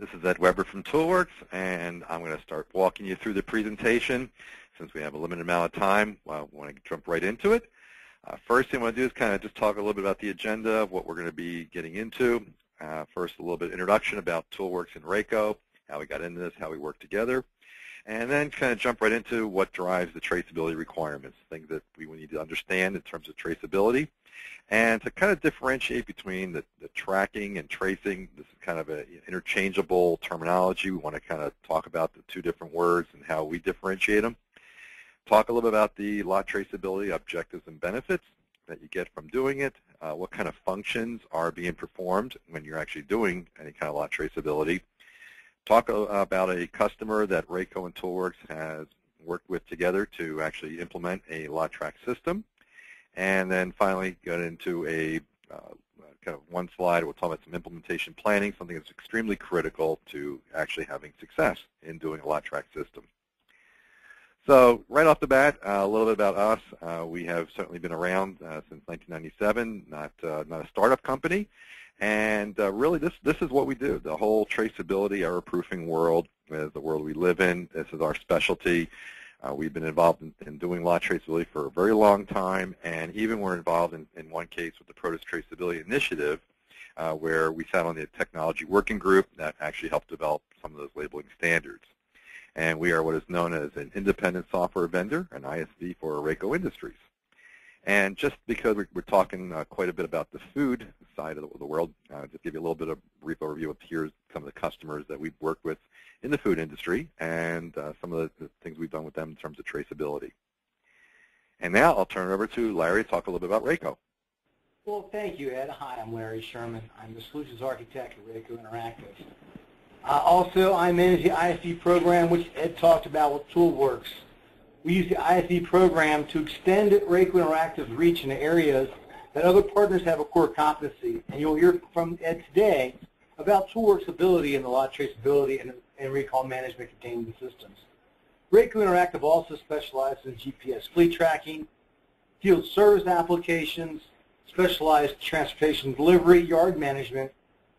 This is Ed Weber from ToolWorx, and I'm going to start walking you through the presentation. Since we have a limited amount of time, well, I want to jump right into it. Uh, first thing I want to do is kind of just talk a little bit about the agenda of what we're going to be getting into. Uh, first, a little bit introduction about ToolWorx and RACO, how we got into this, how we work together, and then kind of jump right into what drives the traceability requirements, things that we need to understand in terms of traceability, and to kind of differentiate between the, the tracking and tracing, this is kind of an interchangeable terminology. We want to kind of talk about the two different words and how we differentiate them. Talk a little bit about the lot traceability objectives and benefits that you get from doing it, uh, what kind of functions are being performed when you're actually doing any kind of lot traceability. Talk about a customer that RACO and ToolWorx has worked with together to actually implement a lot track system and then finally get into a uh, kind of one slide. We'll talk about some implementation planning, something that's extremely critical to actually having success in doing a lot track system. So right off the bat, uh, a little bit about us. Uh, we have certainly been around uh, since 1997, not, uh, not a startup company. And uh, really, this, this is what we do. The whole traceability, error-proofing world is the world we live in. This is our specialty. Uh, we've been involved in, in, doing lot traceability for a very long time, and even we're involved in, in one case with the Produce Traceability Initiative, uh, where we sat on the technology working group that actually helped develop some of those labeling standards. And we are what is known as an independent software vendor, an ISV for RACO Industries. And just because we're, we're talking uh, quite a bit about the food side of the, the world, uh, just give you a little bit of a brief overview of here's some of the customers that we've worked with in the food industry and uh, some of the, the, things we've done with them in terms of traceability. And now I'll turn it over to Larry to talk a little bit about RACO. Well, thank you, Ed. Hi, I'm Larry Sherman. I'm the Solutions Architect at RACO Interactive. Uh, also, I manage the ISV program, which Ed talked about with ToolWorx. We use the ISV program to extend RACO Interactive's reach into areas that other partners have a core competency. And you'll hear from Ed today about ToolWorx' ability in the lot traceability and and recall management contained in systems. RACO Interactive also specializes in GPS fleet tracking, field service applications, specialized transportation delivery, yard management.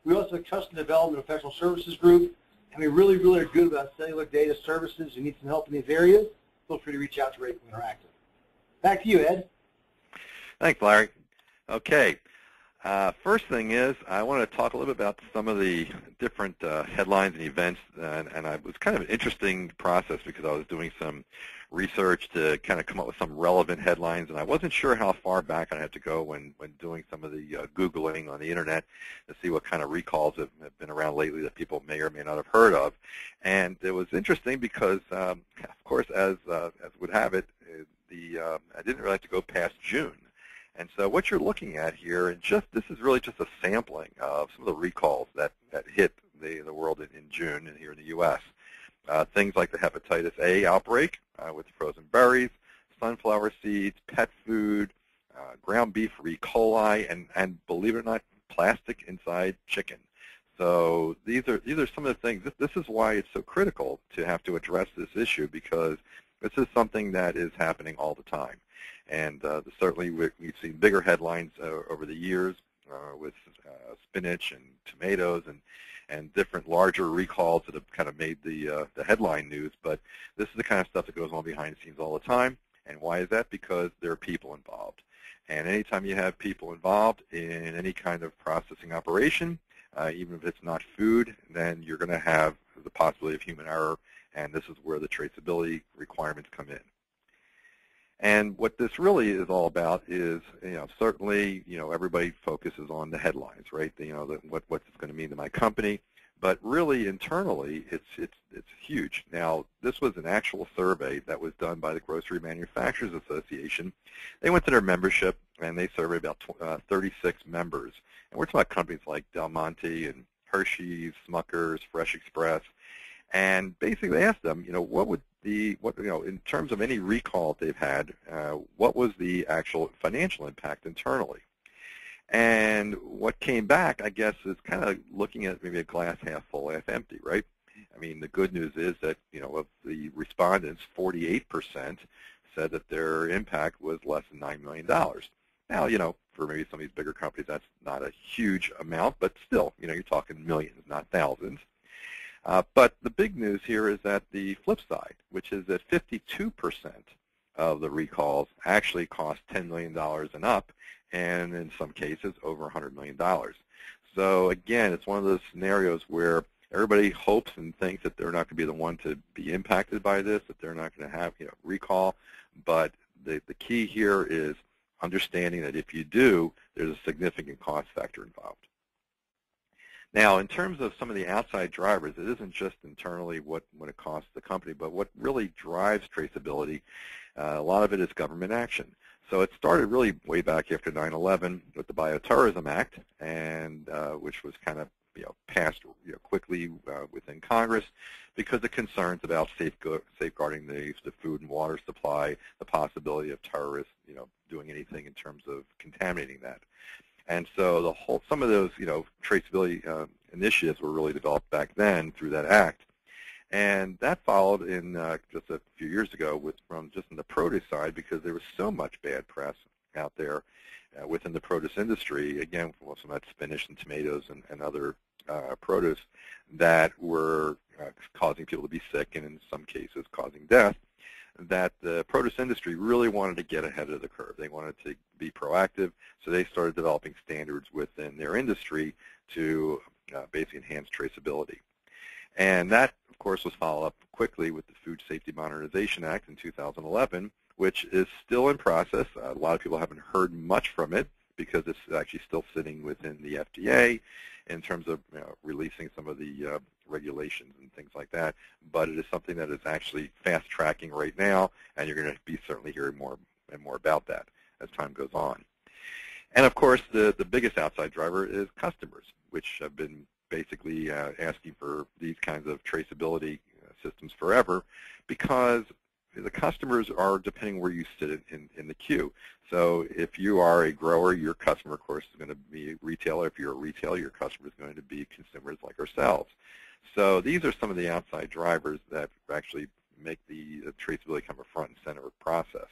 We also have a custom development professional services group, and we really, really are good about cellular data services. You need some help in these areas, feel free to reach out to RACO Interactive. Back to you, Ed. Thanks, Larry. Okay, uh, first thing is I want to talk a little bit about some of the different uh, headlines and events, and, and I, it was kind of an interesting process because I was doing some research to kind of come up with some relevant headlines, and I wasn't sure how far back I had to go when, when doing some of the uh, Googling on the Internet to see what kind of recalls have, have been around lately that people may or may not have heard of. And it was interesting because, um, of course, as, uh, as would have it, uh, the, uh, I didn't really have to go past June. And so what you're looking at here, and just this is really just a sampling of some of the recalls that, that hit the, the world in, in June and here in the U.S. Uh, things like the hepatitis A outbreak uh, with frozen berries, sunflower seeds, pet food, uh, ground beef E. coli, and, and believe it or not, plastic inside chicken. So these are these are some of the things. This, this is why it's so critical to have to address this issue because this is something that is happening all the time. And uh, certainly we've seen bigger headlines uh, over the years uh, with uh, spinach and tomatoes and and different larger recalls that have kind of made the uh, the headline news. But this is the kind of stuff that goes on behind the scenes all the time. And why is that? Because there are people involved. And anytime you have people involved in any kind of processing operation, uh, even if it's not food, then you're going to have the possibility of human error, and this is where the traceability requirements come in. And what this really is all about is, you know, certainly, you know, everybody focuses on the headlines, right? The, you know, the, what what's it going to mean to my company, but really internally, it's it's it's huge. Now, this was an actual survey that was done by the Grocery Manufacturers Association. They went to their membership and they surveyed about uh, 36 members, and we're talking about companies like Del Monte and Hershey's, Smuckers, Fresh Express, and basically asked them, you know, what would the what you know in terms of any recall they've had, uh, what was the actual financial impact internally? And what came back, I guess, is kind of looking at maybe a glass half full, half empty, right? I mean, the good news is that you know of the respondents, 48% said that their impact was less than nine million dollars. Now, you know, for maybe some of these bigger companies, that's not a huge amount, but still, you know, you're talking millions, not thousands. Uh, but the big news here is that the flip side, which is that 52% of the recalls actually cost $10 million and up, and in some cases over $100 million. So again, it's one of those scenarios where everybody hopes and thinks that they're not going to be the one to be impacted by this, that they're not going to have you know, recall. But the, the key here is understanding that if you do, there's a significant cost factor involved. Now, in terms of some of the outside drivers, it isn't just internally what, what it costs the company, but what really drives traceability, uh, a lot of it is government action. So it started really way back after 9/11 with the Bioterrorism Act, and uh, which was kind of you know, passed you know, quickly uh, within Congress because of concerns about safeguarding the, the food and water supply, the possibility of terrorists, you know, doing anything in terms of contaminating that. And so the whole, some of those, you know, traceability uh, initiatives were really developed back then through that act. And that followed in uh, just a few years ago with from just in the produce side because there was so much bad press out there uh, within the produce industry, again, from some of that spinach and tomatoes and, and other uh, produce that were uh, causing people to be sick and in some cases causing death, that the produce industry really wanted to get ahead of the curve. They wanted to be proactive, so they started developing standards within their industry to uh, basically enhance traceability. And that of course, was followed up quickly with the Food Safety Modernization Act in 2011, which is still in process. A lot of people haven't heard much from it because it's actually still sitting within the FDA in terms of you know, releasing some of the uh, regulations and things like that. But it is something that is actually fast tracking right now, and you're going to be certainly hearing more and more about that as time goes on. And of course, the, the biggest outside driver is customers, which have been basically uh, asking for these kinds of traceability uh, systems forever because the customers are depending where you sit in, in, in, the queue. So if you are a grower, your customer, of course, is going to be a retailer. If you're a retailer, your customer is going to be consumers like ourselves. So these are some of the outside drivers that actually make the, the traceability come a front and center process.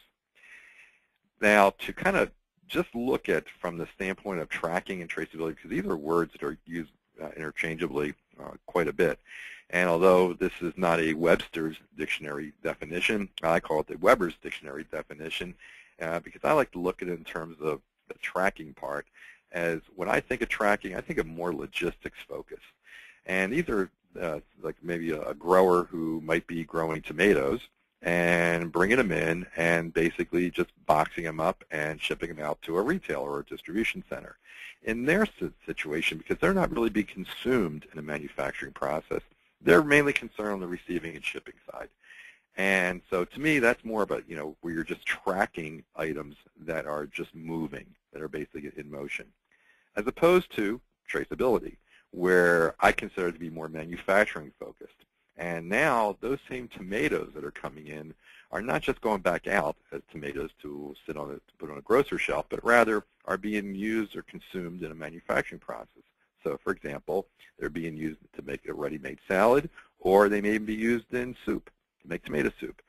Now, to kind of just look at from the standpoint of tracking and traceability, because these are words that are used uh, interchangeably uh, quite a bit. And although this is not a Webster's dictionary definition, I call it the Weber's dictionary definition uh, because I like to look at it in terms of the tracking part as when I think of tracking, I think of more logistics focus. And these are uh, like maybe a, a grower who might be growing tomatoes and bringing them in and basically just boxing them up and shipping them out to a retailer or a distribution center. In their situation, because they're not really being consumed in a manufacturing process, they're mainly concerned on the receiving and shipping side. And so to me, that's more about, you know, where you're just tracking items that are just moving, that are basically in motion, as opposed to traceability, where I consider to be more manufacturing focused. And now those same tomatoes that are coming in are not just going back out as tomatoes to sit on a, to put on a grocery shelf, but rather are being used or consumed in a manufacturing process. So for example, they're being used to make a ready-made salad, or they may be used in soup, to make tomato soup.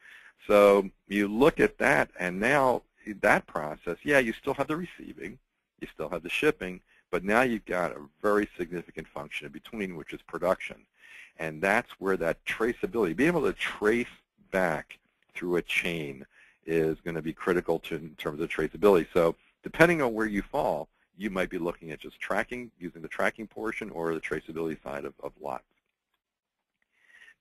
So you look at that, and now that process, yeah, you still have the receiving, you still have the shipping, but now you've got a very significant function in between, which is production. And that's where that traceability, being able to trace back through a chain is going to be critical to, in terms of traceability. So depending on where you fall, you might be looking at just tracking, using the tracking portion or the traceability side of, of lots.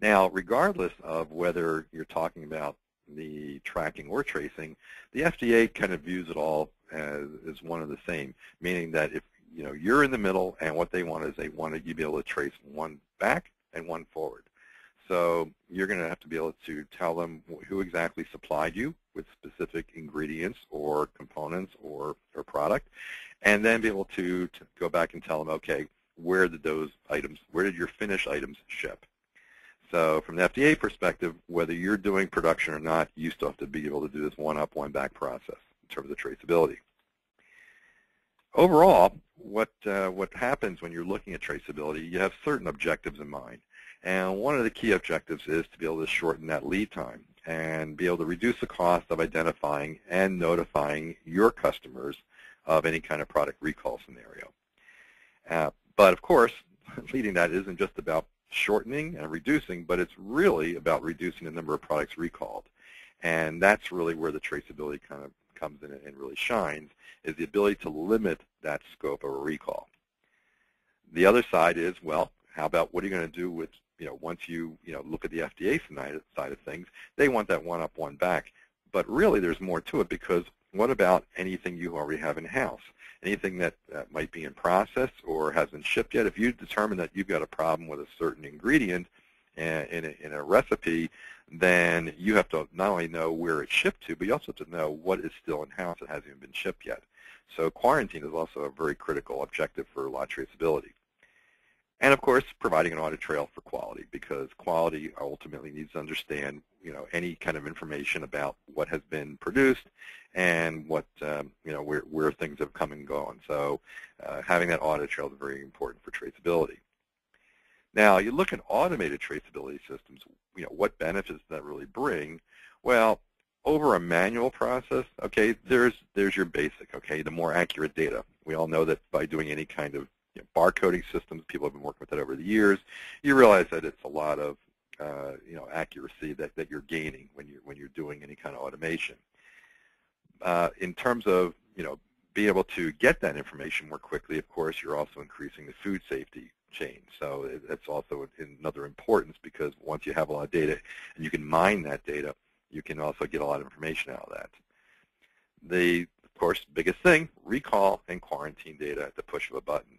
Now, regardless of whether you're talking about the tracking or tracing, the FDA kind of views it all as, as one of the same, meaning that if you know you're in the middle and what they want is they want you to be able to trace one back and one forward. So you're going to have to be able to tell them who exactly supplied you with specific ingredients or components or, or product, and then be able to, to go back and tell them, okay, where did those items, where did your finished items ship? So from the FDA perspective, whether you're doing production or not, you still have to be able to do this one-up, one-back process in terms of traceability. Overall, what, uh, what happens when you're looking at traceability, you have certain objectives in mind. And one of the key objectives is to be able to shorten that lead time and be able to reduce the cost of identifying and notifying your customers of any kind of product recall scenario. Uh, but of course, leading that isn't just about shortening and reducing, but it's really about reducing the number of products recalled. And that's really where the traceability kind of comes in and really shines, is the ability to limit that scope of a recall. The other side is, well, how about what are you going to do with, you know, once you, you know, look at the FDA side of things, they want that one up, one back. But really there's more to it because what about anything you already have in-house? Anything that, that might be in process or hasn't shipped yet? If you determine that you've got a problem with a certain ingredient in, in, a, in a recipe, then you have to not only know where it's shipped to, but you also have to know what is still in-house that hasn't even been shipped yet. So quarantine is also a very critical objective for lot traceability. And of course, providing an audit trail for quality because quality ultimately needs to understand, you know, any kind of information about what has been produced and what, um, you know, where, where things have come and gone. So uh, having that audit trail is very important for traceability. Now, you look at automated traceability systems, you know, what benefits does that really bring? Well, over a manual process, okay, there's there's your basic, okay, the more accurate data. We all know that by doing any kind of you know, barcoding systems, people have been working with that over the years. You realize that it's a lot of uh, you know accuracy that, that you're gaining when you're when you're doing any kind of automation. Uh, in terms of you know being able to get that information more quickly, of course, you're also increasing the food safety chain. So it's also another importance because once you have a lot of data and you can mine that data, you can also get a lot of information out of that. The, of course, biggest thing, recall and quarantine data at the push of a button.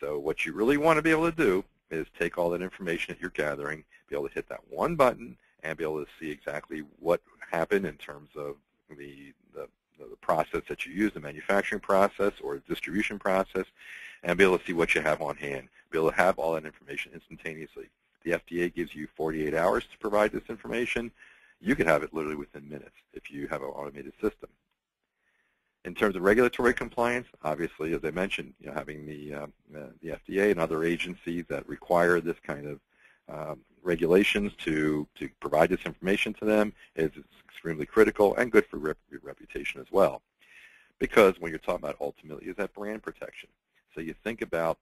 So what you really want to be able to do is take all that information that you're gathering, be able to hit that one button, and be able to see exactly what happened in terms of the, the, the process that you use, the manufacturing process or distribution process, and be able to see what you have on hand, be able to have all that information instantaneously. The FDA gives you 48 hours to provide this information. You can have it literally within minutes if you have an automated system. In terms of regulatory compliance, obviously, as I mentioned, you know, having the, uh, the FDA and other agencies that require this kind of um, regulations to, to provide this information to them is extremely critical and good for rep reputation as well. Because when you're talking about ultimately is that brand protection. So you think about,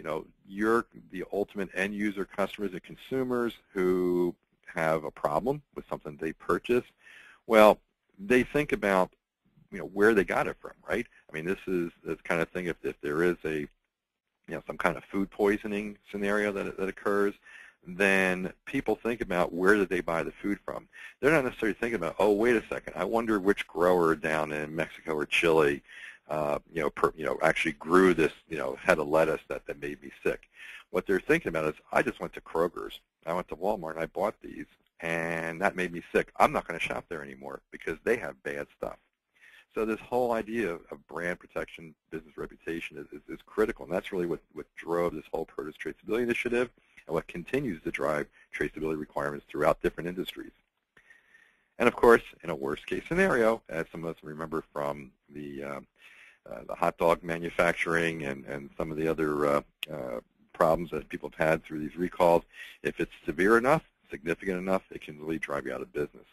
you know, you're the ultimate end user customers and consumers who have a problem with something they purchase. Well, they think about you know where they got it from, right? I mean, this is this kind of thing. If if there is a you know some kind of food poisoning scenario that that occurs, then people think about where did they buy the food from. They're not necessarily thinking about, oh, wait a second, I wonder which grower down in Mexico or Chile, uh, you know, per, you know, actually grew this, you know, head of lettuce that that made me sick. What they're thinking about is, I just went to Kroger's, I went to Walmart, and I bought these, and that made me sick. I'm not going to shop there anymore because they have bad stuff. So this whole idea of brand protection, business reputation is, is, is, critical, and that's really what, what drove this whole produce traceability initiative and what continues to drive traceability requirements throughout different industries. And of course, in a worst-case scenario, as some of us remember from the, uh, the hot dog manufacturing and, and some of the other uh, uh problems that people have had through these recalls, if it's severe enough, significant enough, it can really drive you out of business.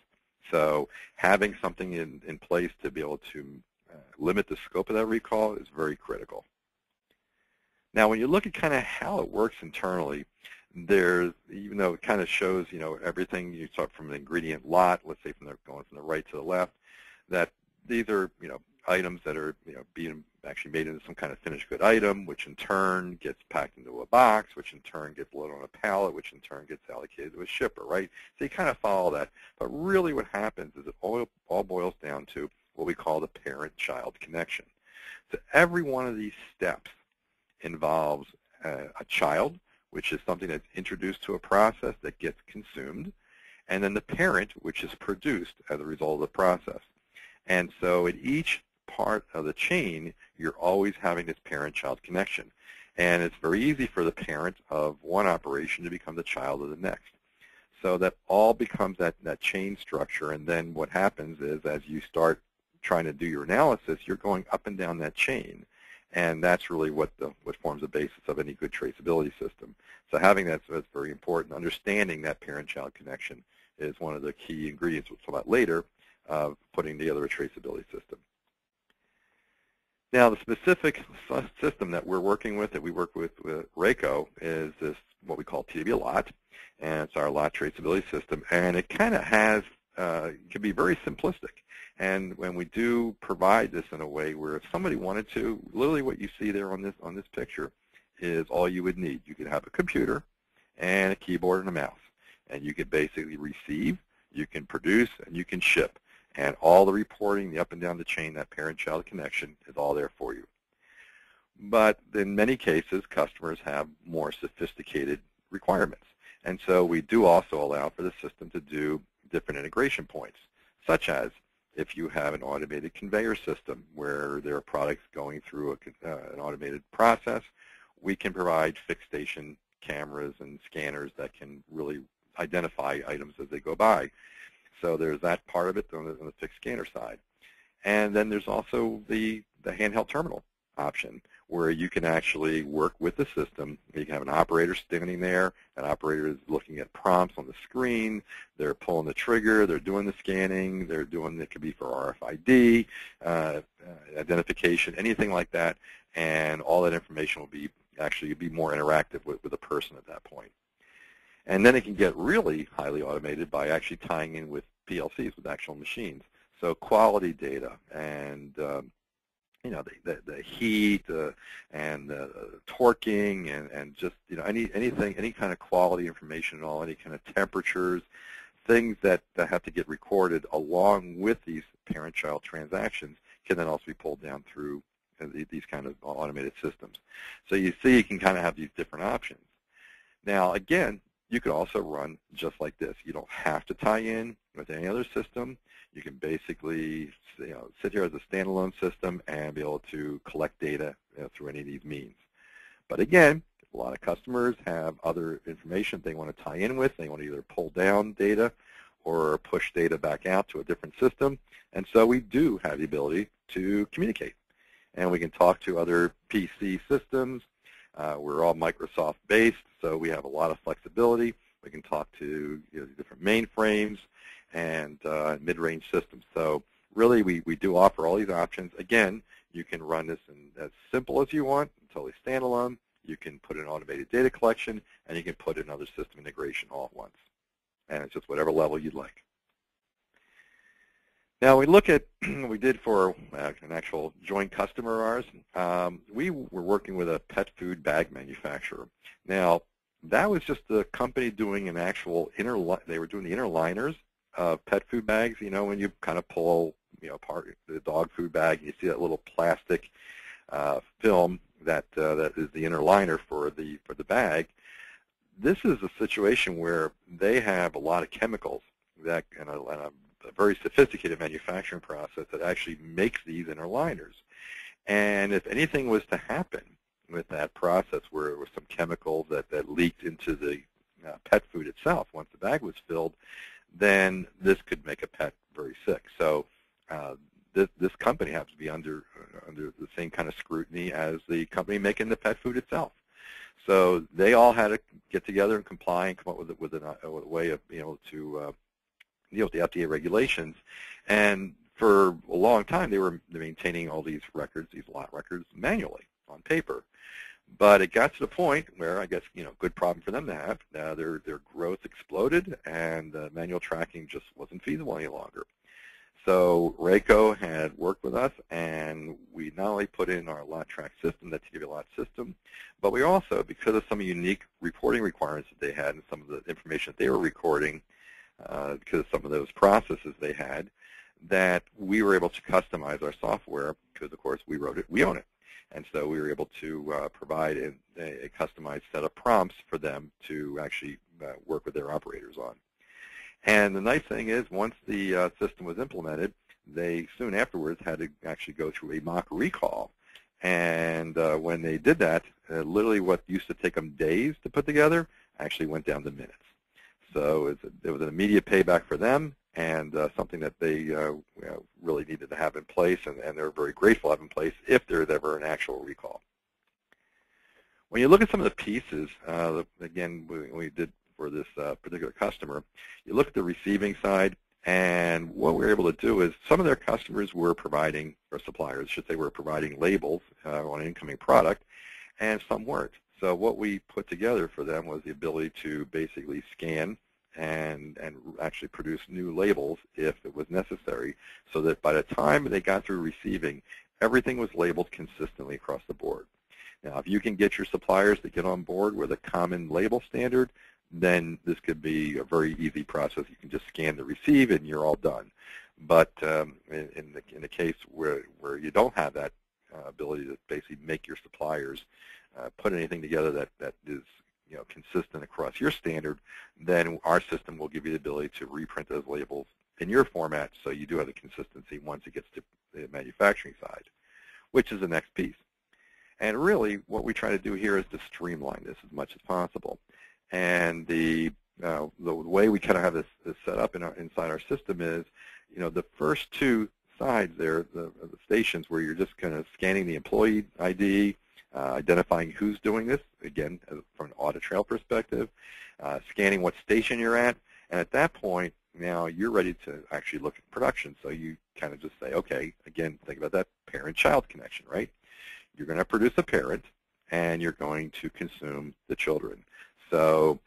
So having something in, in place to be able to uh, limit the scope of that recall is very critical. Now, when you look at kind of how it works internally, there's, even though it kind of shows, you know, everything you start from an ingredient lot, let's say from the, going from the right to the left, that these are, you know, items that are, you know, being actually made into some kind of finished good item, which in turn gets packed into a box, which in turn gets loaded on a pallet, which in turn gets allocated to a shipper, right? So you kind of follow that. But really what happens is it all, all boils down to what we call the parent-child connection. So every one of these steps involves a, a child, which is something that's introduced to a process that gets consumed, and then the parent, which is produced as a result of the process. And so at each part of the chain, you're always having this parent-child connection. And it's very easy for the parent of one operation to become the child of the next. So that all becomes that, that chain structure, and then what happens is as you start trying to do your analysis, you're going up and down that chain. And that's really what, the, what forms the basis of any good traceability system. So having that is very important. Understanding that parent-child connection is one of the key ingredients we'll talk about later of putting together a traceability system. Now, the specific system that we're working with, that we work with with RACO, is this what we call TW Lot, and it's our lot traceability system, and it kind of has, uh, can be very simplistic. And when we do provide this in a way where if somebody wanted to, literally what you see there on this on this picture is all you would need. You could have a computer and a keyboard and a mouse, and you could basically receive, you can produce, and you can ship. And all the reporting, the up and down the chain, that parent-child connection is all there for you. But in many cases, customers have more sophisticated requirements. And so we do also allow for the system to do different integration points, such as if you have an automated conveyor system where there are products going through a, uh, an automated process, we can provide fixed station cameras and scanners that can really identify items as they go by. So there's that part of it on the, on the fixed scanner side. And then there's also the, the handheld terminal option where you can actually work with the system. You can have an operator standing there. An operator is looking at prompts on the screen. They're pulling the trigger. They're doing the scanning. They're doing, it could be for RFID, uh, identification, anything like that. And all that information will be actually be more interactive with, with a person at that point. And then it can get really highly automated by actually tying in with PLCs, with actual machines. So quality data and um, you know the, the, the heat uh, and the torquing and, and just you know any anything any kind of quality information at all, any kind of temperatures, things that, that have to get recorded along with these parent-child transactions can then also be pulled down through uh, these kind of automated systems. So you see you can kind of have these different options. Now again, you could also run just like this. You don't have to tie in with any other system. You can basically you know, sit here as a standalone system and be able to collect data you know, through any of these means. But again, a lot of customers have other information they want to tie in with. They want to either pull down data or push data back out to a different system. And so we do have the ability to communicate. And we can talk to other PC systems. Uh, we're all Microsoft-based, so we have a lot of flexibility. We can talk to you know, different mainframes and uh, mid-range systems. So really, we, we do offer all these options. Again, you can run this in as simple as you want, totally standalone. You can put in automated data collection, and you can put in other system integration all at once. And it's just whatever level you'd like. Now we look at we did for uh, an actual joint customer of ours. Um, we were working with a pet food bag manufacturer. Now that was just a company doing an actual inner. They were doing the inner liners of pet food bags. You know when you kind of pull you know part the dog food bag, you see that little plastic uh, film that uh, that is the inner liner for the for the bag. This is a situation where they have a lot of chemicals that and a, and a a very sophisticated manufacturing process that actually makes these inner liners. And if anything was to happen with that process where there was some chemicals that, that leaked into the uh, pet food itself once the bag was filled, then this could make a pet very sick. So uh, this, this company has to be under, uh, under the same kind of scrutiny as the company making the pet food itself. So they all had to get together and comply and come up with, with, an, uh, with a way of being able to deal with the FDA regulations. And for a long time, they were maintaining all these records, these lot records, manually on paper. But it got to the point where I guess you know, good problem for them to have. Uh, their their growth exploded, and uh, manual tracking just wasn't feasible any longer. So RACO had worked with us, and we not only put in our lot track system, that TW lot system, but we also, because of some unique reporting requirements that they had and some of the information that they were recording, uh, because of some of those processes they had, that we were able to customize our software because, of course, we wrote it, we own it. And so we were able to uh, provide a, a, customized set of prompts for them to actually uh, work with their operators on. And the nice thing is, once the uh, system was implemented, they soon afterwards had to actually go through a mock recall. And uh, when they did that, uh, literally what used to take them days to put together actually went down to minutes. So it was an immediate payback for them and uh, something that they uh, really needed to have in place, and, and they're very grateful to have in place if there's ever an actual recall. When you look at some of the pieces, uh, again, we, we did for this uh, particular customer, you look at the receiving side, And what we were able to do is some of their customers were providing, or suppliers should say, were providing labels uh, on an incoming product, and some weren't. So what we put together for them was the ability to basically scan and, and actually produce new labels if it was necessary so that by the time they got through receiving, everything was labeled consistently across the board. Now, if you can get your suppliers to get on board with a common label standard, then this could be a very easy process. You can just scan the receive and you're all done. But um, in, in, the, in the case where, where you don't have that uh, ability to basically make your suppliers uh, put anything together that, that is you know, consistent across your standard, then our system will give you the ability to reprint those labels in your format so you do have the consistency once it gets to the manufacturing side, which is the next piece. And really, what we try to do here is to streamline this as much as possible. And the uh, the way we kind of have this, this set up in our, inside our system is, you know, the first two sides there, the, the stations where you're just kind of scanning the employee ID, uh, identifying who's doing this, again, from an audit trail perspective, uh, scanning what station you're at, and at that point, now you're ready to actually look at production. So you kind of just say, okay, again, think about that parent-child connection, right? You're going to produce a parent, and you're going to consume the children. So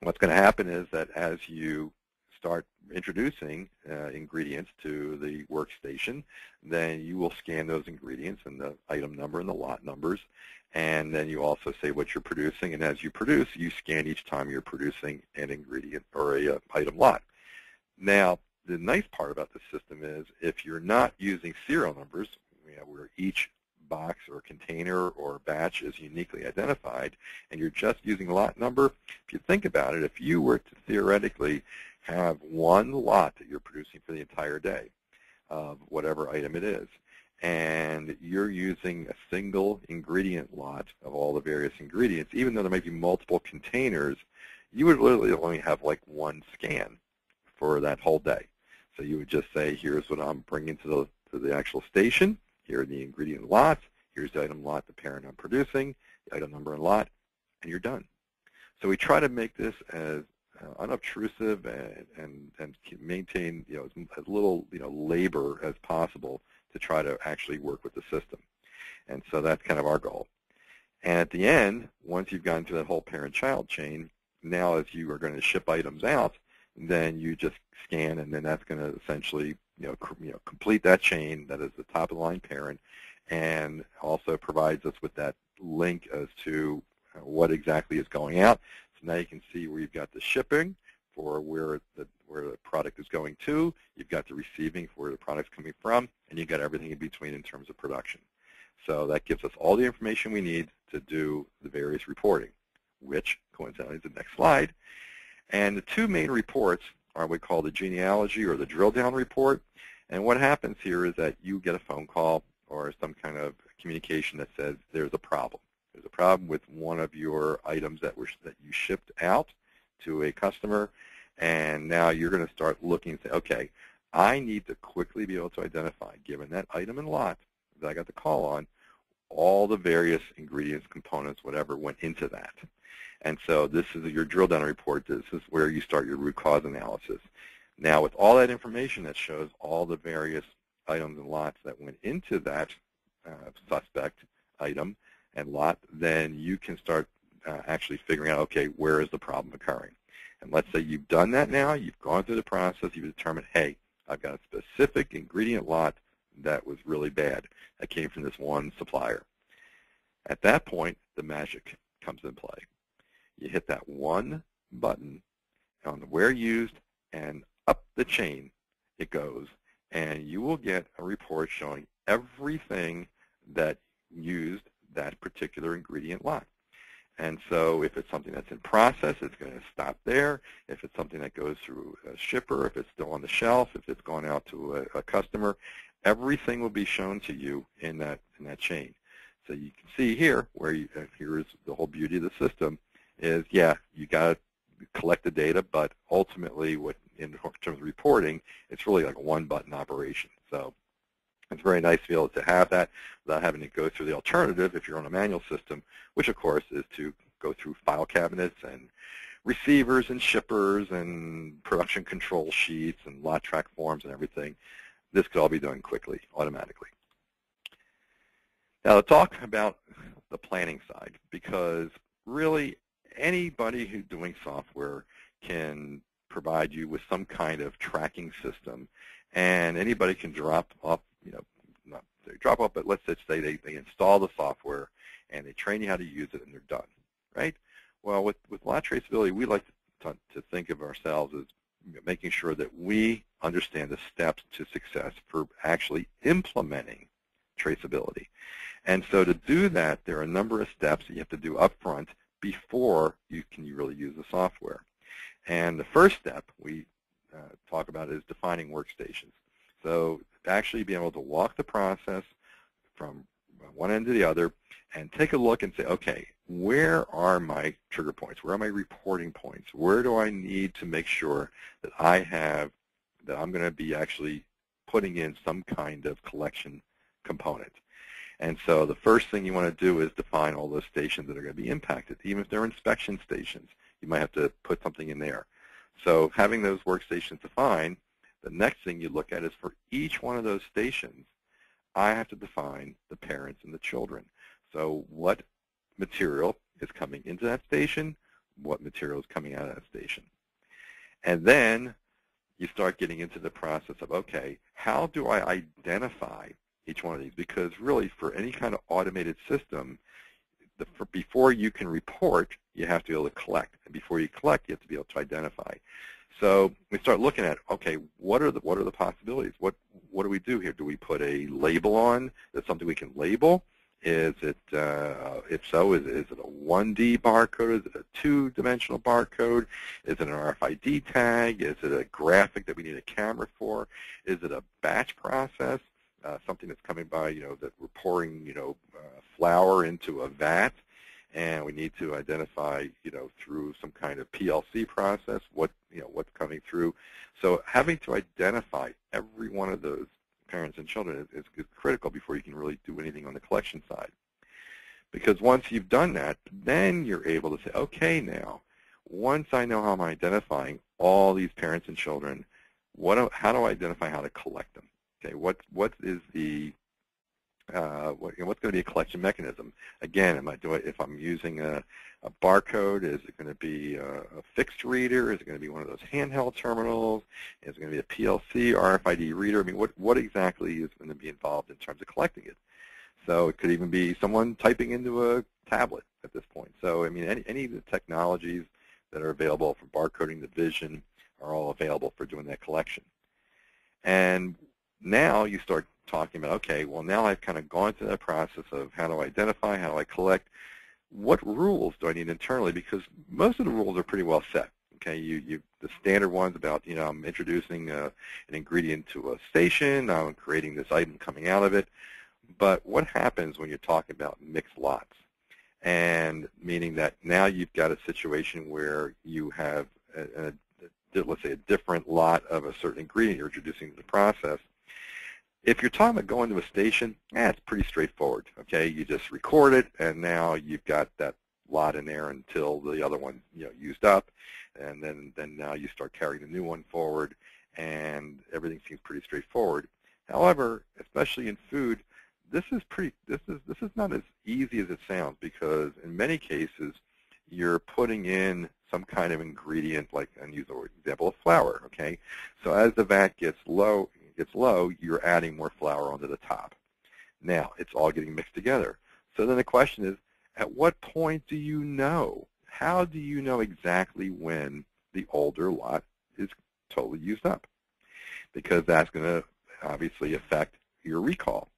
what's going to happen is that as you start introducing uh, ingredients to the workstation, then you will scan those ingredients and the item number and the lot numbers, and then you also say what you're producing, and as you produce, you scan each time you're producing an ingredient or a uh, item lot. Now, the nice part about the system is if you're not using serial numbers, you know, where each box or container or batch is uniquely identified, and you're just using lot number, if you think about it, if you were to theoretically have one lot that you're producing for the entire day of whatever item it is, and you're using a single ingredient lot of all the various ingredients, even though there might be multiple containers, you would literally only have like one scan for that whole day. So you would just say, here's what I'm bringing to the, to the actual station, here are the ingredient lots. Here's the item lot, the parent I'm producing, the item number and lot, and you're done. So we try to make this as uh, unobtrusive and, and, and maintain you know, as, as little you know, labor as possible to try to actually work with the system. And so that's kind of our goal. And at the end, once you've gotten through that whole parent-child chain, now as you are going to ship items out, then you just scan, and then that's going to essentially you know, you know, complete that chain that is the top of the line parent and also provides us with that link as to what exactly is going out. Now you can see where you've got the shipping for where the, where the product is going to, you've got the receiving for where the product's coming from, and you've got everything in between in terms of production. So that gives us all the information we need to do the various reporting, which coincidentally is the next slide. And the two main reports are what we call the genealogy or the drill down report. And what happens here is that you get a phone call or some kind of communication that says there's a problem. There's a problem with one of your items that were that you shipped out to a customer, and now you're going to start looking and say, okay, I need to quickly be able to identify, given that item and lot that I got the call on, all the various ingredients, components, whatever went into that. And so this is your drill down report. This is where you start your root cause analysis. Now with all that information that shows all the various items and lots that went into that uh, suspect item and lot, then you can start uh, actually figuring out, okay, where is the problem occurring? And let's say you've done that now, you've gone through the process, you've determined, hey, I've got a specific ingredient lot that was really bad that came from this one supplier. At that point, the magic comes in play. You hit that one button on the where used and up the chain it goes and you will get a report showing everything that used that particular ingredient lot. And so if it's something that's in process, it's going to stop there. If it's something that goes through a shipper, if it's still on the shelf, if it's gone out to a, a customer, everything will be shown to you in that in that chain. So you can see here where you, here's the whole beauty of the system is yeah you got to collect the data, but ultimately what in terms of reporting, it's really like a one-button operation. So it's very nice to be able to have that without having to go through the alternative if you're on a manual system, which of course is to go through file cabinets and receivers and shippers and production control sheets and lot track forms and everything, this could all be done quickly, automatically. Now to talk about the planning side, because really anybody who's doing software can provide you with some kind of tracking system, and anybody can drop up, you know, not drop off, but let's just say they, they install the software and they train you how to use it and they're done, right? Well, with, with lot traceability, we like to, to think of ourselves as making sure that we understand the steps to success for actually implementing traceability. And so to do that, there are a number of steps that you have to do up front before you can really use the software. And the first step we uh, talk about is defining workstations. So actually be able to walk the process from one end to the other and take a look and say, okay, where are my trigger points? Where are my reporting points? Where do I need to make sure that I have, that I'm going to be actually putting in some kind of collection component? And so the first thing you want to do is define all those stations that are going to be impacted. Even if they're inspection stations, you might have to put something in there. So having those workstations defined, the next thing you look at is for each one of those stations, I have to define the parents and the children. So what material is coming into that station, what material is coming out of that station. And then you start getting into the process of, okay, how do I identify each one of these because really for any kind of automated system, the, for, before you can report, you have to be able to collect. And before you collect, you have to be able to identify. So we start looking at, okay, what are the what are the possibilities? What what do we do here? Do we put a label on? Is something we can label? Is it, uh, if so, is, is it a 1D barcode? Is it a two-dimensional barcode? Is it an RFID tag? Is it a graphic that we need a camera for? Is it a batch process? uh, something that's coming by, you know, that we're pouring, you know, uh, flour into a vat, and we need to identify, you know, through some kind of PLC process what, you know, what's coming through. So having to identify every one of those parents and children is, is critical before you can really do anything on the collection side. Because once you've done that, then you're able to say, okay, now, once I know how I'm identifying all these parents and children, what, how do I identify how to collect them? Okay, what what is the uh, what, you know, what's going to be a collection mechanism? Again, am I doing if I'm using a, a barcode? Is it going to be a, a, fixed reader? Is it going to be one of those handheld terminals? Is it going to be a PLC RFID reader? I mean, what what exactly is going to be involved in terms of collecting it? So it could even be someone typing into a tablet at this point. So I mean, any any of the technologies that are available for barcoding the vision are all available for doing that collection. And now you start talking about, okay, well now I've kind of gone through that process of how do I identify, how do I collect, what rules do I need internally? Because most of the rules are pretty well set. Okay, you, you the standard ones about, you know, I'm introducing a, uh, an ingredient to a station, I'm creating this item coming out of it. But what happens when you're talking about mixed lots? And meaning that now you've got a situation where you have, a, a, let's say, a different lot of a certain ingredient you're introducing to the process, if you're talking about going to a station, eh, it's pretty straightforward. Okay, you just record it, and now you've got that lot in there until the other one you know used up, and then then now you start carrying the new one forward, and everything seems pretty straightforward. However, especially in food, this is pretty this is this is not as easy as it sounds because in many cases you're putting in some kind of ingredient like and use the example of flour okay so as the vat gets low gets low, you're adding more flour onto the top. Now, it's all getting mixed together. So then the question is, at what point do you know? How do you know exactly when the older lot is totally used up? Because that's going to obviously affect your recall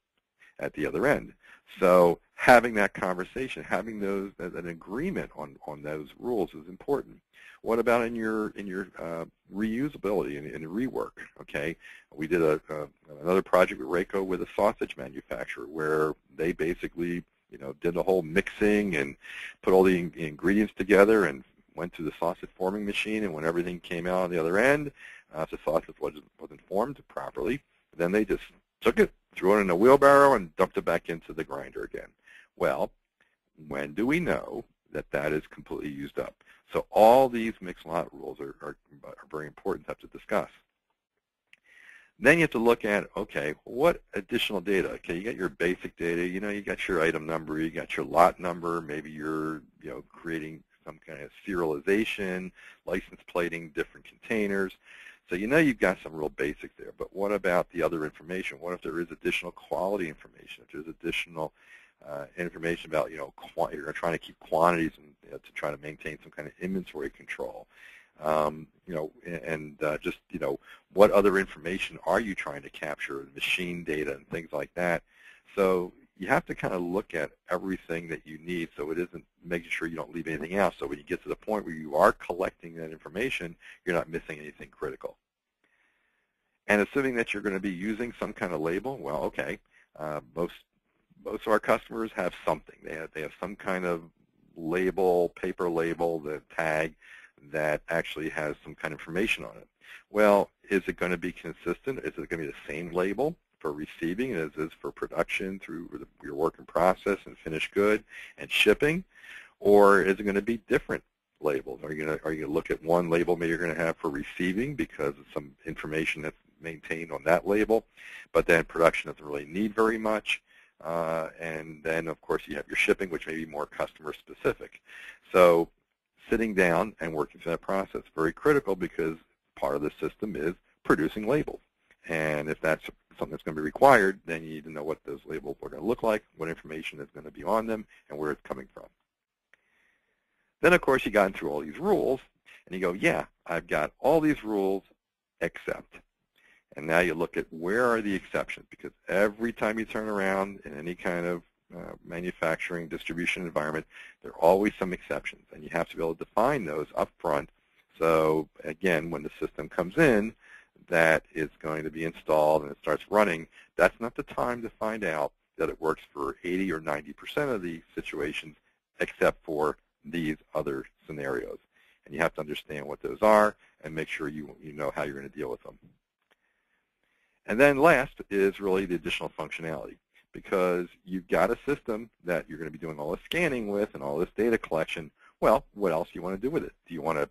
at the other end. So having that conversation, having those an agreement on on those rules is important. What about in your in your uh, reusability and, and, rework? Okay, we did a, uh, another project with RACO with a sausage manufacturer where they basically you know did the whole mixing and put all the in ingredients together and went to the sausage forming machine and when everything came out on the other end, uh, the sausage wasn't wasn't formed properly. Then they just took it, threw it in a wheelbarrow, and dumped it back into the grinder again. Well, when do we know that that is completely used up? So all these mixed lot rules are, are, are very important to have to discuss. Then you have to look at, okay, what additional data? Okay, you got your basic data, you know, you got your item number, you got your lot number, maybe you're, you know, creating some kind of serialization, license plating, different containers. So you know you've got some real basics there, but what about the other information? What if there is additional quality information, if there's additional uh, information about, you know, you're trying to keep quantities and you know, to try to maintain some kind of inventory control? Um, you know, and uh, just, you know, what other information are you trying to capture, machine data and things like that. So you have to kind of look at everything that you need so it isn't making sure you don't leave anything out. So when you get to the point where you are collecting that information, you're not missing anything critical. And assuming that you're going to be using some kind of label, well, okay, uh, most most of our customers have something. They have they have some kind of label, paper label, the tag that actually has some kind of information on it. Well, is it going to be consistent? Is it going to be the same label for receiving as is for production through your work in process and finished good and shipping? Or is it going to be different labels? Are you going to, are you going to look at one label maybe you're going to have for receiving because of some information that's maintained on that label, but then production doesn't really need very much? Uh, and then, of course, you have your shipping, which may be more customer specific. So sitting down and working through that process. Very critical because part of the system is producing labels. And if that's something that's going to be required, then you need to know what those labels are going to look like, what information is going to be on them, and where it's coming from. Then, of course, you got through all these rules, and you go, yeah, I've got all these rules except. And now you look at where are the exceptions, because every time you turn around in any kind of uh, manufacturing distribution environment, there are always some exceptions, and you have to be able to define those up front. So again, when the system comes in, that is going to be installed and it starts running, that's not the time to find out that it works for 80 or 90% of the situations except for these other scenarios. And you have to understand what those are and make sure you, you know how you're going to deal with them. And then last is really the additional functionality because you've got a system that you're going to be doing all this scanning with and all this data collection. Well, what else do you want to do with it? Do you want to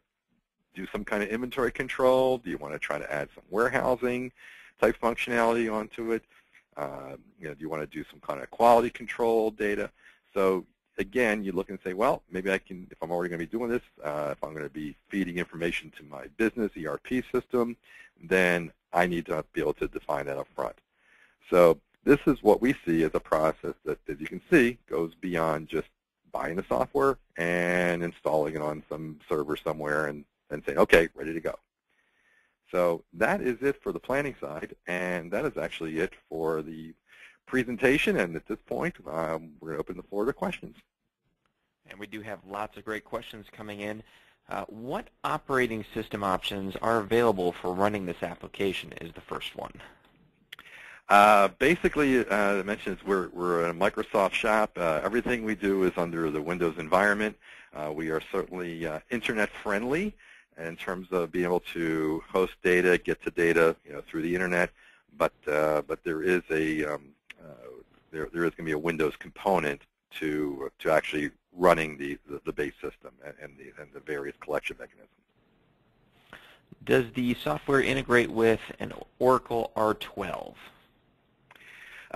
do some kind of inventory control? Do you want to try to add some warehousing type functionality onto it? Uh, you know, do you want to do some kind of quality control data? So again, you look and say, well, maybe I can, if I'm already going to be doing this, uh, if I'm going to be feeding information to my business ERP system, then I need to be able to define that up front. So this is what we see as a process that, as you can see, goes beyond just buying the software and installing it on some server somewhere and then saying, okay, ready to go. So that is it for the planning side, and that is actually it for the presentation. And at this point, um, we're going to open the floor to questions. And we do have lots of great questions coming in. Uh, what operating system options are available for running this application is the first one. Uh, basically, uh, I mentioned we're, we're a Microsoft shop. Uh, everything we do is under the Windows environment. Uh, we are certainly uh, internet friendly in terms of being able to host data, get to data, you know, through the internet. But uh, but there is a um, there there is going to be a Windows component to to actually running the, the, the base system and, and the and the various collection mechanisms. Does the software integrate with an Oracle R12?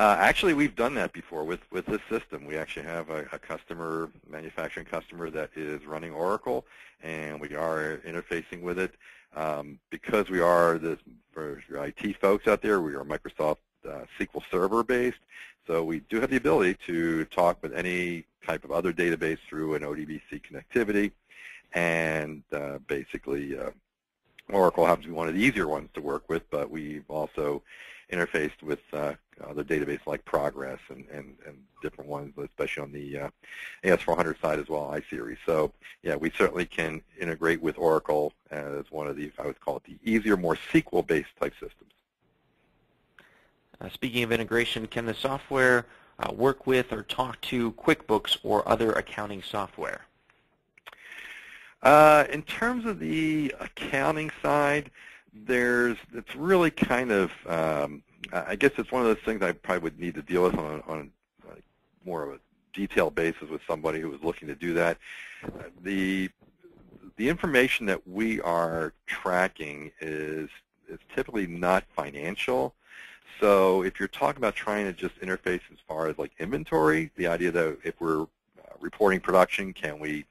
Uh, actually, we've done that before with, with this system. We actually have a, a customer, manufacturing customer that is running Oracle, and we are interfacing with it. Um, because we are, this, for your IT folks out there, we are Microsoft uh, SQL Server based, so we do have the ability to talk with any type of other database through an ODBC connectivity, and uh, basically uh, Oracle happens to be one of the easier ones to work with, but we've also interfaced with uh, other databases like Progress and, and, and different ones, especially on the uh, AS400 side as well, iSeries. So yeah, we certainly can integrate with Oracle as one of the, I would call it the easier, more SQL-based type systems. Uh, speaking of integration, can the software uh, work with or talk to QuickBooks or other accounting software? Uh, in terms of the accounting side, there's it's really kind of um, I guess it's one of those things I probably would need to deal with on, on more of a detailed basis with somebody who was looking to do that. Uh, the the information that we are tracking is is typically not financial. So if you're talking about trying to just interface as far as like inventory, the idea that if we're uh, reporting production, can we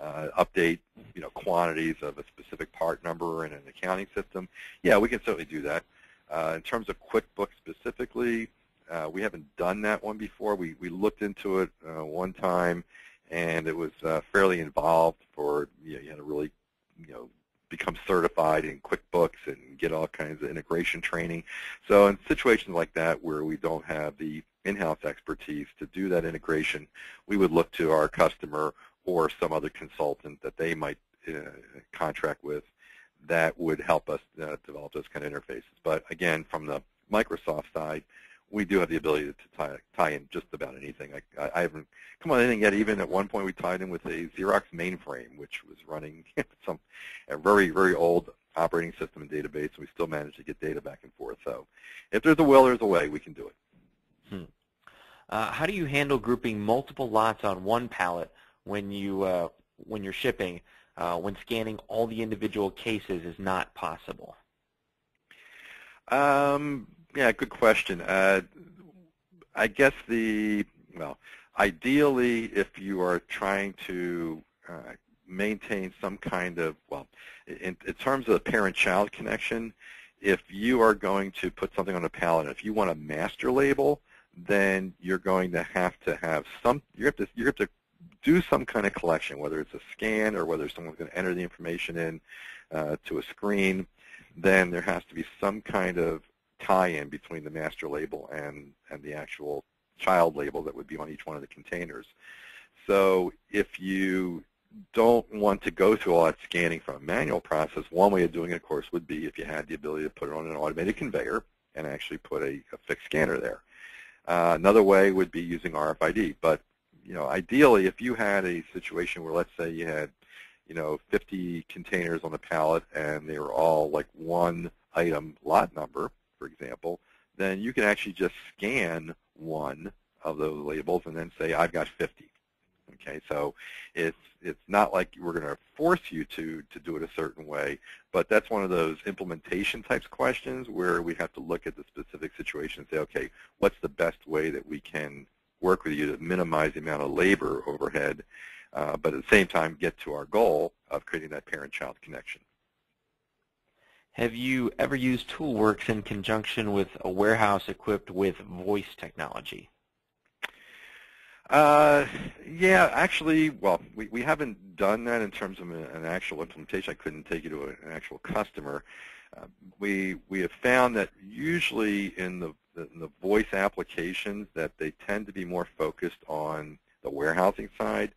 uh, update you know quantities of a specific part number in an accounting system? Yeah, we can certainly do that. Uh, in terms of QuickBooks specifically, uh, we haven't done that one before. We we looked into it uh, one time, and it was uh, fairly involved. For you, know, you had to really you know become certified in QuickBooks and get all kinds of integration training. So in situations like that where we don't have the in-house expertise to do that integration, we would look to our customer or some other consultant that they might uh, contract with that would help us uh, develop those kind of interfaces. But again, from the Microsoft side, we do have the ability to tie, tie in just about anything. I, I, haven't come on anything yet. Even at one point, we tied in with a Xerox mainframe, which was running some a very, very old operating system and database, and we still managed to get data back and forth. So if there's a will, there's a way. We can do it. Hmm. Uh, how do you handle grouping multiple lots on one pallet when you uh, when you're shipping? Uh, when scanning all the individual cases is not possible. Um, yeah, good question. Uh, I guess the, well, ideally if you are trying to uh, maintain some kind of, well, in, in terms of the parent-child connection, if you are going to put something on a pallet, if you want a master label, then you're going to have to have some, you have to, you have to do some kind of collection, whether it's a scan or whether someone's going to enter the information in uh, to a screen, then there has to be some kind of tie-in between the master label and, and the actual child label that would be on each one of the containers. So if you don't want to go through all that scanning from a manual process, one way of doing it, of course, would be if you had the ability to put it on an automated conveyor and actually put a, a fixed scanner there. Uh, another way would be using RFID. But you know, ideally, if you had a situation where, let's say, you had, you know, 50 containers on a pallet and they were all like one item lot number, for example, then you can actually just scan one of those labels and then say, I've got 50. Okay, so it's it's not like we're going to force you to to do it a certain way, but that's one of those implementation types questions where we have to look at the specific situation and say, okay, what's the best way that we can work with you to minimize the amount of labor overhead, uh, but at the same time get to our goal of creating that parent-child connection. Have you ever used ToolWorx in conjunction with a warehouse equipped with voice technology? Uh, yeah, actually, well, we, we haven't done that in terms of an actual implementation. I couldn't take you to an actual customer. Uh, we we have found that usually in the, the, the voice applications that they tend to be more focused on the warehousing side.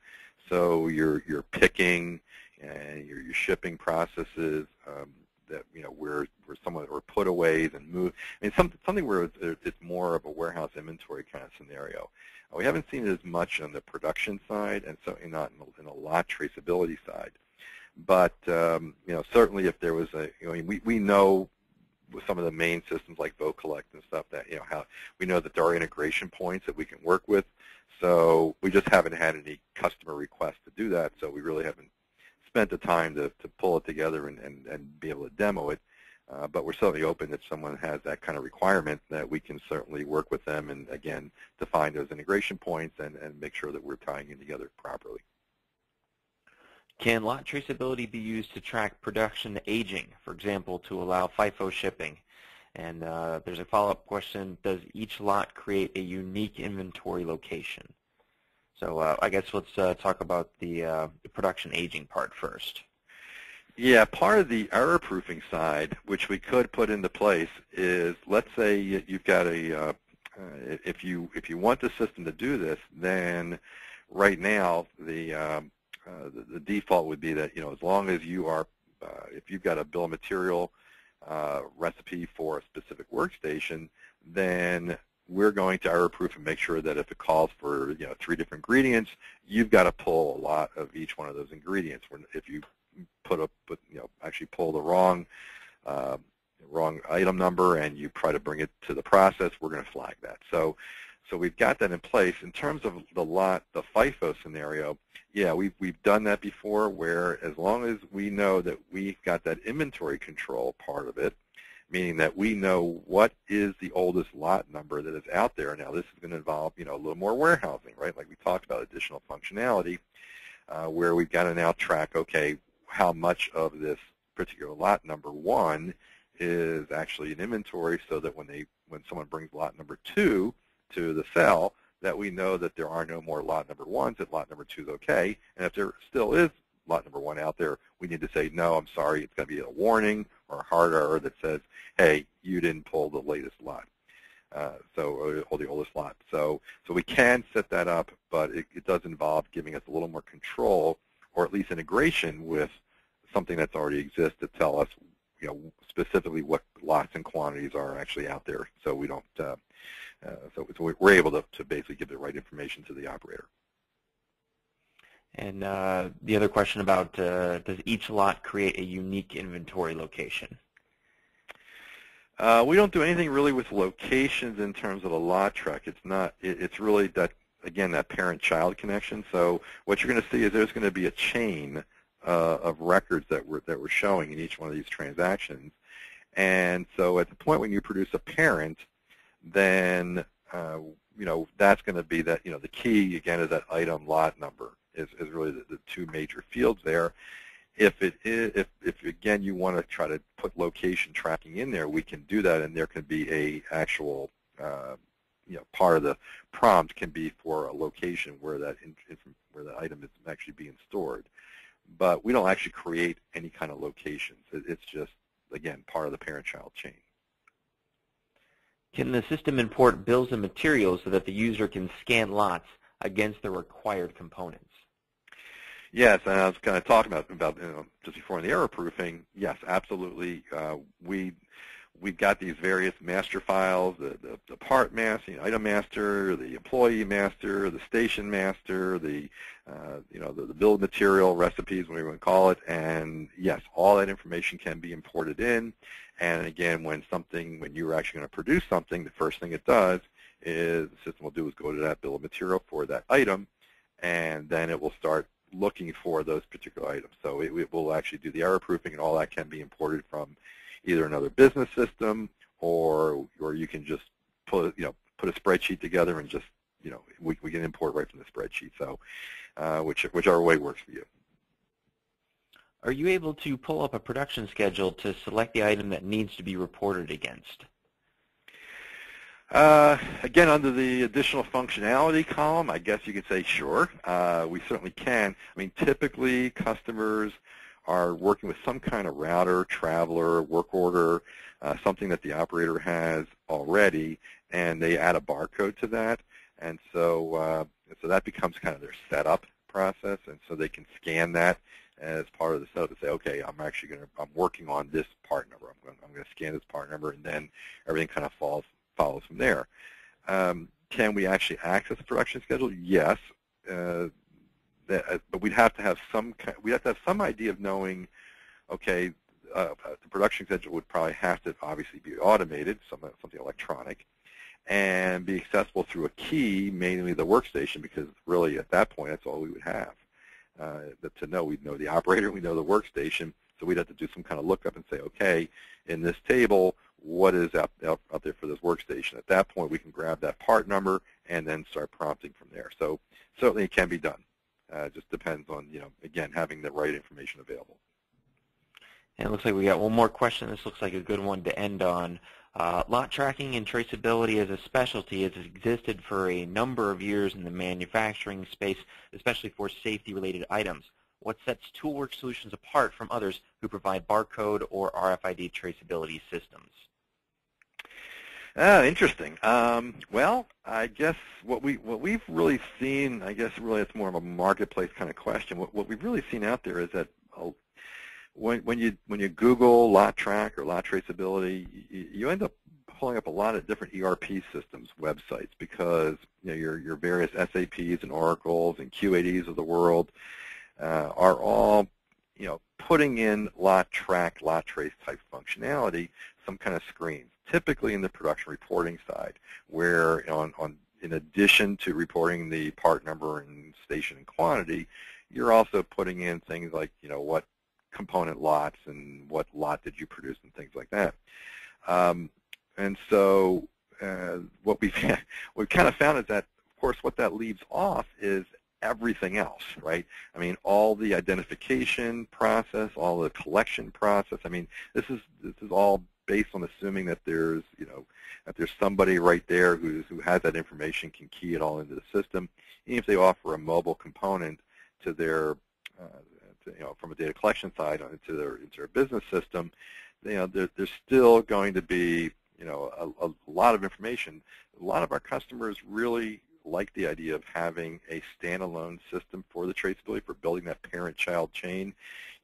So you're you're picking and your your shipping processes, um, that you know where where someone or put putaways and move. I mean, some, something where it's, it's more of a warehouse inventory kind of scenario. Uh, we haven't seen it as much on the production side, and certainly not in the, in the lot traceability side. But um, you know, certainly if there was a, you know, we we know with some of the main systems like VoCollect and stuff that you know how we know that there are integration points that we can work with. So we just haven't had any customer requests to do that. So we really haven't spent the time to, to pull it together and, and, and be able to demo it. Uh, but we're certainly open if someone has that kind of requirement that we can certainly work with them and, again, define those integration points and, and make sure that we're tying in together properly. Can lot traceability be used to track production aging, for example, to allow FIFO shipping? And uh, there's a follow-up question, does each lot create a unique inventory location? So uh, I guess let's uh, talk about the, uh, the, production aging part first. Yeah, part of the error proofing side, which we could put into place, is let's say you've got a, uh, uh, if you if you want the system to do this, then right now the, um, uh, the, the default would be that you know as long as you are uh, if you've got a bill of material uh, recipe for a specific workstation, then we're going to error proof and make sure that if it calls for you know three different ingredients, you've got to pull a lot of each one of those ingredients. When If you put up, you know, actually pull the wrong uh, wrong item number and you try to bring it to the process, we're going to flag that. So, so we've got that in place. In terms of the lot, the FIFO scenario, yeah, we've, we've done that before where as long as we know that we've got that inventory control part of it, meaning that we know what is the oldest lot number that is out there. Now this is going to involve, you know, a little more warehousing, right? Like we talked about additional functionality uh, where we've got to now track, okay, how much of this particular lot number one is actually in inventory so that when they when someone brings lot number two to the cell, that we know that there are no more lot number ones, that lot number two is okay. And if there still is lot number one out there, we need to say, no, I'm sorry, it's going to be a warning or a hard error that says, hey, you didn't pull the latest lot. Uh, so or, or the oldest lot. So so we can set that up, but it, it does involve giving us a little more control, or at least integration with something that's already exists to tell us, you know, specifically what lots and quantities are actually out there, so we don't uh, uh, so, so, we're able to, to basically give the right information to the operator. And uh, the other question about uh, does each lot create a unique inventory location? Uh, we don't do anything really with locations in terms of a lot track. It's not. It, it's really that again that parent-child connection. So what you're going to see is there's going to be a chain uh, of records that we're that we're showing in each one of these transactions. And so at the point when you produce a parent, then uh, you know that's going to be that you know the key again is that item lot number is, is really the, the two major fields there. If it is, if, if again you want to try to put location tracking in there, we can do that, and there can be a actual uh, you know part of the prompt can be for a location where that in, where that item is actually being stored. But we don't actually create any kind of locations. It's just again part of the parent-child chain. Can the system import bills and materials so that the user can scan lots against the required components? Yes, and I was kind of talking about about you know, just before in the error proofing. Yes, absolutely. Uh, we we've got these various master files: the, the, the part master, the item master, the employee master, the station master, the uh, you know the, the bill of material recipes, whatever you want to call it. And yes, all that information can be imported in. And again, when something, when you're actually going to produce something, the first thing it does is the system will do is go to that bill of material for that item, and then it will start looking for those particular items. So it, it will actually do the error proofing, and all that can be imported from either another business system, or or you can just put you know put a spreadsheet together and just you know we we can import right from the spreadsheet. So uh, which whichever way works for you. Are you able to pull up a production schedule to select the item that needs to be reported against? Uh, again, under the additional functionality column, I guess you could say sure. Uh, we certainly can. I mean, typically customers are working with some kind of router, traveler, work order, uh, something that the operator has already, and they add a barcode to that. And so, uh, so that becomes kind of their setup process, and so they can scan that as part of the setup and say, okay, I'm actually going to, I'm working on this part number. I'm going, I'm going to scan this part number, and then everything kind of falls, follows from there. Um, can we actually access the production schedule? Yes, uh, that, uh, but we'd have to have some, we'd have to have some idea of knowing, okay, uh, the production schedule would probably have to obviously be automated, some, something electronic, and be accessible through a key, mainly the workstation, because really at that point that's all we would have uh, to know. We'd know the operator, we know the workstation, so we'd have to do some kind of lookup and say, okay, in this table, what is out, out, out there for this workstation? At that point, we can grab that part number and then start prompting from there. So certainly it can be done. Uh, just depends on, you know, again, having the right information available. And it looks like we got one more question. This looks like a good one to end on. Uh, lot tracking and traceability as a specialty has existed for a number of years in the manufacturing space, especially for safety-related items. What sets ToolWorx Solutions apart from others who provide barcode or RFID traceability systems? Ah, interesting. Um, well, I guess what we what we've really seen, I guess really it's more of a marketplace kind of question. What, what we've really seen out there is that uh, when, when you when you Google lot track or lot traceability, you, you end up pulling up a lot of different ERP systems websites because you know your your various SAPs and Oracles and QADs of the world uh, are all you know putting in lot track, lot trace type functionality, some kind of screens, typically in the production reporting side, where on on in addition to reporting the part number and station and quantity, you're also putting in things like, you know, what component lots and what lot did you produce and things like that. Um, and so uh, what we've, we've kind of found is that, of course, what that leaves off is everything else, right? I mean, all the identification process, all the collection process. I mean, this is this is all based on assuming that there's, you know, that there's somebody right there who's who has that information, can key it all into the system. Even if they offer a mobile component to their, uh, to, you know, from a data collection side into their into their business system, you know, there, there's still going to be, you know, a, a lot of information. A lot of our customers really like the idea of having a standalone system for the traceability, for building that parent-child chain.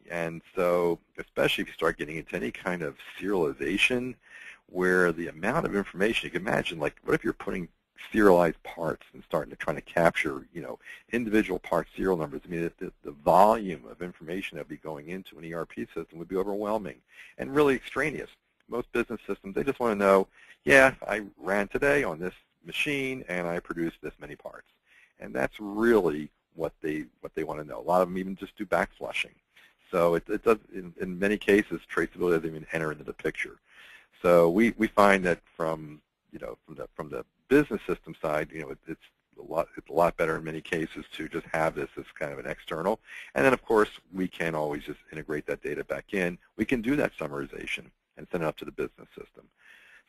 And so, especially if you start getting into any kind of serialization, where the amount of information, you can imagine, like, what if you're putting serialized parts and starting to try to capture, you know, individual part serial numbers. I mean, the, the volume of information that would be going into an ERP system would be overwhelming and really extraneous. Most business systems, they just want to know, yeah, I ran today on this machine and I produced this many parts. And that's really what they what they want to know. A lot of them even just do back flushing. So it, it does in, in many cases traceability doesn't even enter into the picture. So we, we find that from you know from the from the business system side, you know it, it's a lot it's a lot better in many cases to just have this as kind of an external. And then of course we can always just integrate that data back in. We can do that summarization and send it up to the business system.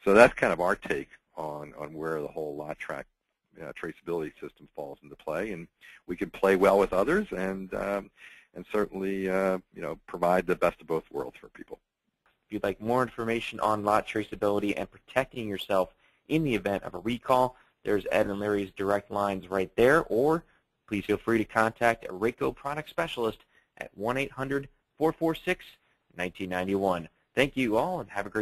So that's kind of our take on, on where the whole lot track uh, traceability system falls into play. And we can play well with others and, um, and certainly uh, you know, provide the best of both worlds for people. If you'd like more information on lot traceability and protecting yourself in the event of a recall, there's Ed and Larry's direct lines right there, or please feel free to contact a RACO product specialist at 1-800-446-1991. Thank you all and have a great